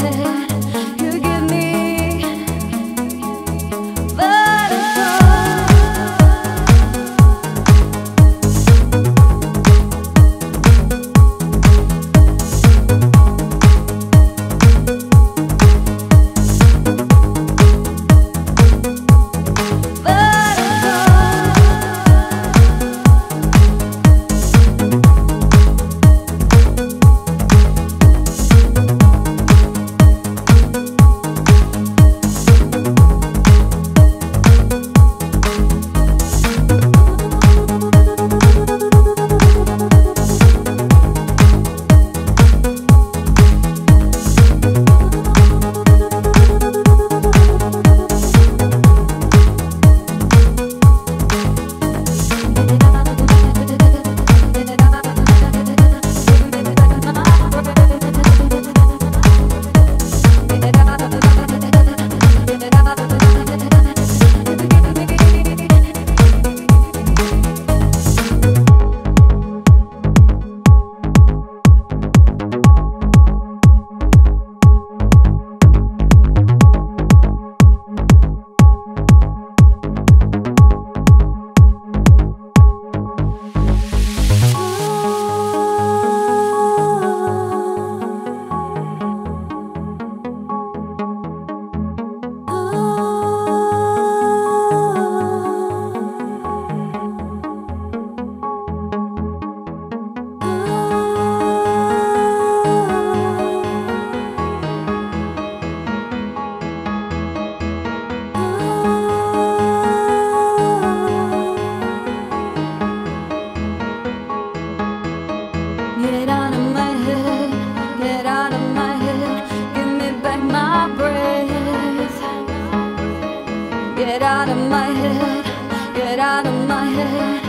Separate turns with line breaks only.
head yeah.